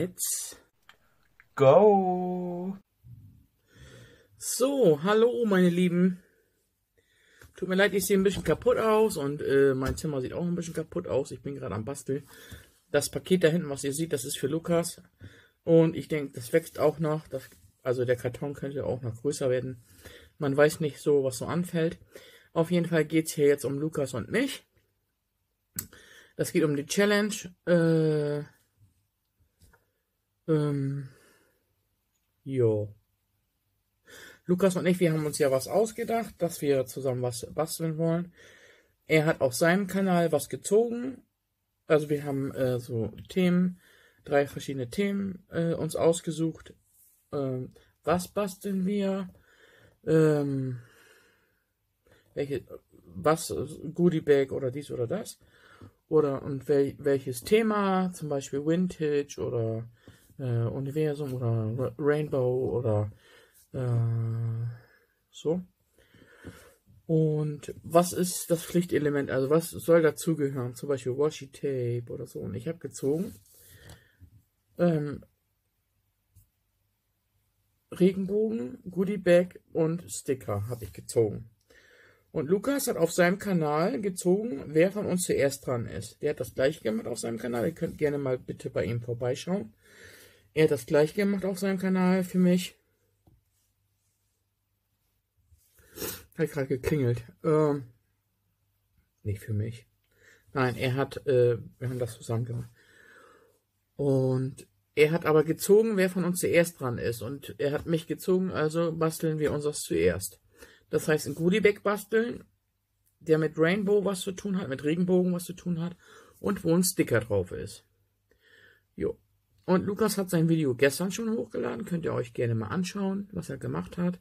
Let's go! So, hallo meine Lieben. Tut mir leid, ich sehe ein bisschen kaputt aus und äh, mein Zimmer sieht auch ein bisschen kaputt aus. Ich bin gerade am Basteln. Das Paket da hinten, was ihr seht, das ist für Lukas. Und ich denke, das wächst auch noch. Das, also der Karton könnte auch noch größer werden. Man weiß nicht so, was so anfällt. Auf jeden Fall geht es hier jetzt um Lukas und mich. Das geht um die Challenge. Äh, ähm, jo. Lukas und ich, wir haben uns ja was ausgedacht, dass wir zusammen was basteln wollen. Er hat auf seinem Kanal was gezogen. Also wir haben äh, so Themen, drei verschiedene Themen äh, uns ausgesucht. Ähm, was basteln wir? Ähm, welche, was, Goodie Bag oder dies oder das? Oder und wel, welches Thema, zum Beispiel Vintage oder äh, Universum oder Rainbow oder äh, so. Und was ist das Pflichtelement? Also was soll dazugehören? Zum Beispiel Washi Tape oder so. Und ich habe gezogen ähm, Regenbogen, Goodie Bag und Sticker habe ich gezogen. Und Lukas hat auf seinem Kanal gezogen, wer von uns zuerst dran ist. Der hat das gleiche gemacht auf seinem Kanal. Ihr könnt gerne mal bitte bei ihm vorbeischauen. Er hat das gleiche gemacht auf seinem Kanal für mich. Hat gerade geklingelt. Ähm, nicht für mich. Nein, er hat, äh, wir haben das zusammen gemacht. Und er hat aber gezogen, wer von uns zuerst dran ist. Und er hat mich gezogen, also basteln wir uns das zuerst. Das heißt, ein Goodiebag basteln, der mit Rainbow was zu tun hat, mit Regenbogen was zu tun hat und wo ein Sticker drauf ist. Jo. Und Lukas hat sein Video gestern schon hochgeladen. Könnt ihr euch gerne mal anschauen, was er gemacht hat.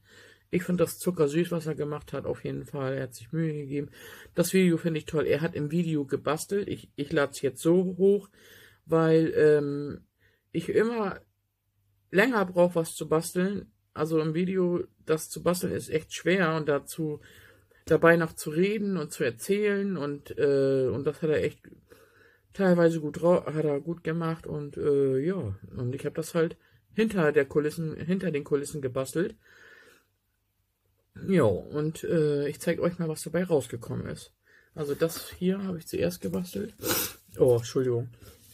Ich finde das zuckersüß, was er gemacht hat, auf jeden Fall. Er hat sich Mühe gegeben. Das Video finde ich toll. Er hat im Video gebastelt. Ich, ich lade es jetzt so hoch, weil ähm, ich immer länger brauche, was zu basteln. Also im Video, das zu basteln, ist echt schwer und dazu dabei noch zu reden und zu erzählen und äh, und das hat er echt teilweise gut hat er gut gemacht und äh, ja und ich habe das halt hinter der Kulissen hinter den Kulissen gebastelt. Ja und äh, ich zeige euch mal was dabei rausgekommen ist. Also das hier habe ich zuerst gebastelt. Oh Entschuldigung.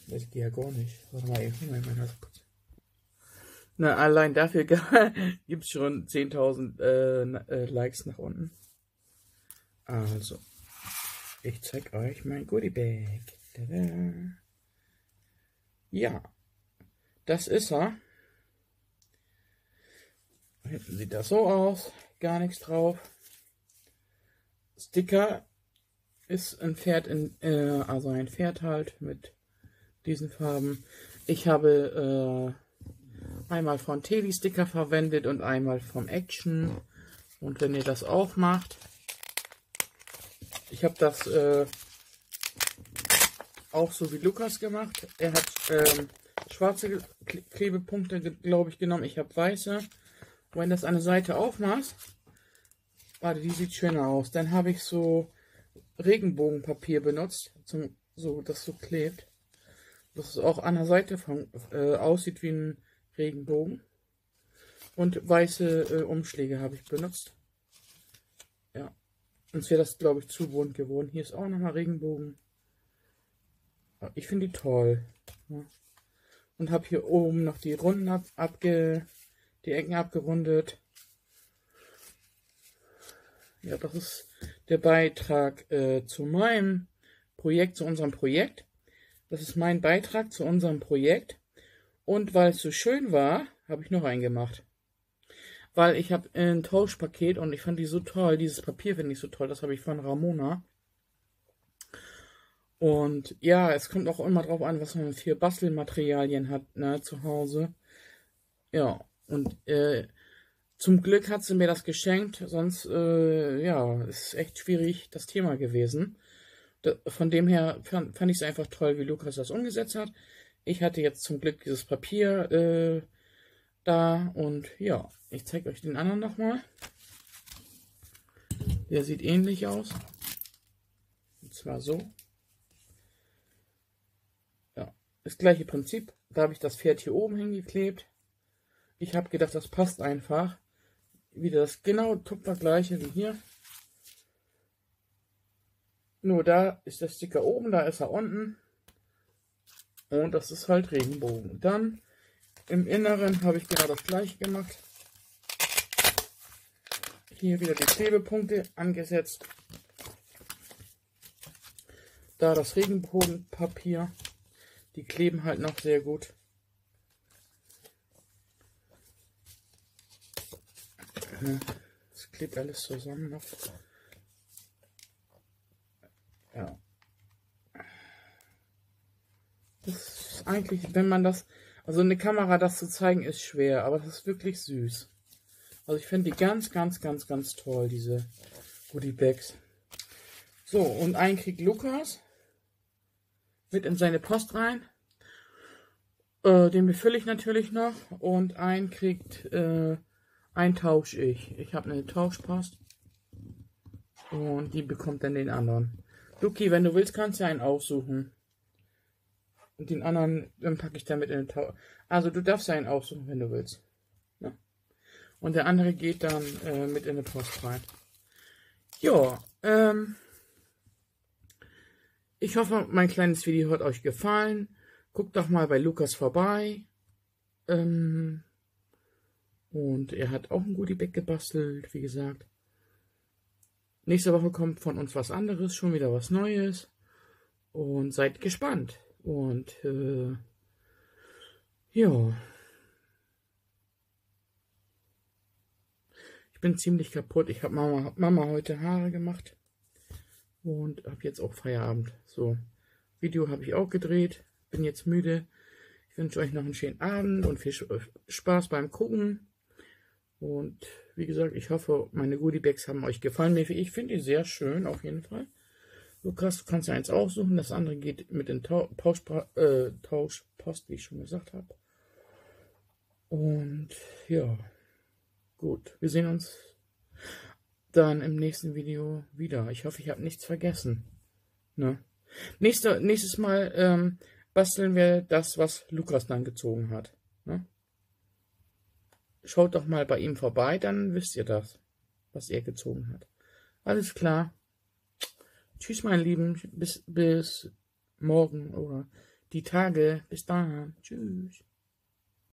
Das geht ja gar nicht. Warte mal ich mal meine kurz. Na allein dafür gibt es schon 10.000 äh, äh, Likes nach unten. Also ich zeige euch mein Goodie Bag. Ja, das ist er. Hinten sieht das so aus. Gar nichts drauf. Sticker ist ein Pferd in, äh, also ein Pferd halt mit diesen Farben. Ich habe äh, einmal von Teddy Sticker verwendet und einmal vom Action. Und wenn ihr das auch macht, ich habe das äh, auch so wie Lukas gemacht. Er hat ähm, schwarze Klebepunkte, glaube ich, genommen. Ich habe weiße. Wenn das eine Seite aufmachst, warte, die sieht schöner aus. Dann habe ich so Regenbogenpapier benutzt, zum, so das so klebt. Das ist auch an der Seite von, äh, aussieht wie ein Regenbogen. Und weiße äh, Umschläge habe ich benutzt. Ja. Sonst wäre das, glaube ich, zu bunt geworden. Hier ist auch nochmal Regenbogen. Ich finde die toll. Und habe hier oben noch die Runden ab, abge, die Ecken abgerundet. Ja, das ist der Beitrag äh, zu meinem Projekt, zu unserem Projekt. Das ist mein Beitrag zu unserem Projekt. Und weil es so schön war, habe ich noch einen gemacht. Weil ich habe ein Tauschpaket und ich fand die so toll. Dieses Papier finde ich so toll. Das habe ich von Ramona. Und ja, es kommt auch immer drauf an, was man für Bastelmaterialien hat, ne, zu Hause. Ja, und äh, zum Glück hat sie mir das geschenkt, sonst, äh, ja, ist echt schwierig das Thema gewesen. Da, von dem her fand, fand ich es einfach toll, wie Lukas das umgesetzt hat. Ich hatte jetzt zum Glück dieses Papier äh, da und ja, ich zeige euch den anderen nochmal. Der sieht ähnlich aus. Und zwar so. Das gleiche Prinzip. Da habe ich das Pferd hier oben hingeklebt. Ich habe gedacht, das passt einfach. Wieder das genau gleiche wie hier. Nur da ist der Sticker oben, da ist er unten. Und das ist halt Regenbogen. Dann im Inneren habe ich genau das gleiche gemacht. Hier wieder die Klebepunkte angesetzt. Da das Regenbogenpapier. Die kleben halt noch sehr gut. Es klebt alles zusammen noch. Ja. Das ist eigentlich, wenn man das, also eine Kamera das zu zeigen, ist schwer, aber das ist wirklich süß. Also ich finde die ganz, ganz, ganz, ganz toll, diese Goodie Bags. So, und einen kriegt Lukas mit in seine Post rein. Äh, den befülle ich natürlich noch. Und einen kriegt, äh, einen tausche ich. Ich habe eine Tauschpost. Und die bekommt dann den anderen. Luki, wenn du willst, kannst du einen aussuchen. Und den anderen, dann packe ich damit in den Tausch. Also du darfst einen aussuchen, wenn du willst. Und der andere geht dann äh, mit in die Post rein. Ja, ähm, ich hoffe, mein kleines Video hat euch gefallen. Guckt doch mal bei Lukas vorbei. Ähm, und er hat auch ein Goodiebag gebastelt, wie gesagt. Nächste Woche kommt von uns was anderes, schon wieder was Neues. Und seid gespannt. Und äh, ja. bin ziemlich kaputt. Ich habe Mama, Mama heute Haare gemacht und habe jetzt auch Feierabend. So, Video habe ich auch gedreht. Bin jetzt müde. Ich wünsche euch noch einen schönen Abend und viel Spaß beim Gucken. Und wie gesagt, ich hoffe, meine Goodiebags haben euch gefallen. Ich finde die sehr schön, auf jeden Fall. Lukas, du kannst ja eins aussuchen. Das andere geht mit den Tauschpost, äh, Tauschpost, wie ich schon gesagt habe. Und ja. Gut, wir sehen uns dann im nächsten Video wieder. Ich hoffe, ich habe nichts vergessen. Ne? Nächste, nächstes Mal ähm, basteln wir das, was Lukas dann gezogen hat. Ne? Schaut doch mal bei ihm vorbei, dann wisst ihr das, was er gezogen hat. Alles klar. Tschüss, mein Lieben. Bis, bis morgen oder die Tage. Bis dann. Tschüss.